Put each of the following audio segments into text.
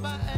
my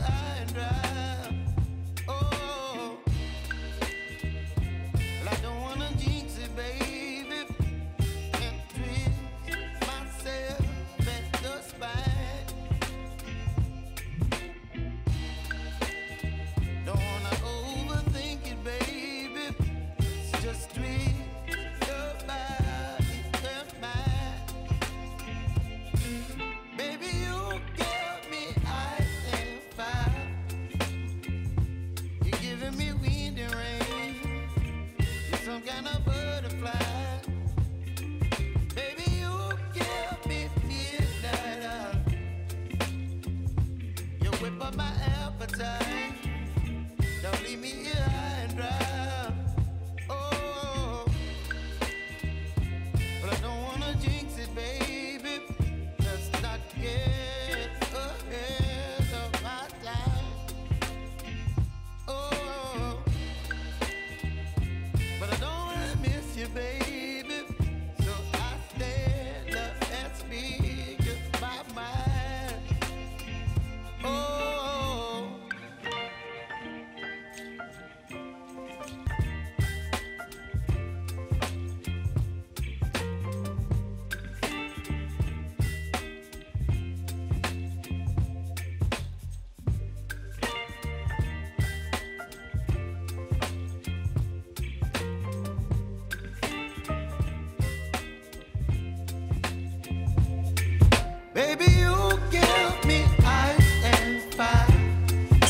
high and dry.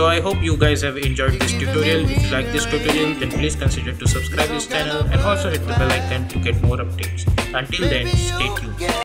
So I hope you guys have enjoyed this tutorial. If you like this tutorial then please consider to subscribe this channel and also hit the bell icon to get more updates. Until then, stay tuned.